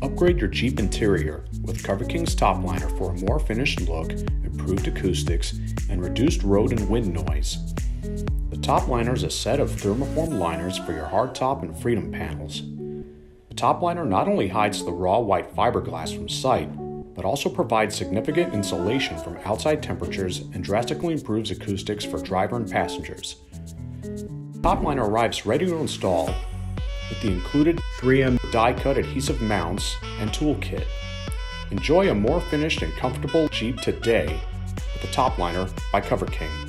Upgrade your Jeep interior with Coverking's top liner for a more finished look, improved acoustics, and reduced road and wind noise. The top liner is a set of thermoform liners for your hardtop and freedom panels. The top liner not only hides the raw white fiberglass from sight, but also provides significant insulation from outside temperatures and drastically improves acoustics for driver and passengers. Top liner arrives ready to install with the included 3M die cut adhesive mounts and toolkit. Enjoy a more finished and comfortable Jeep today with the Top Liner by Coverking.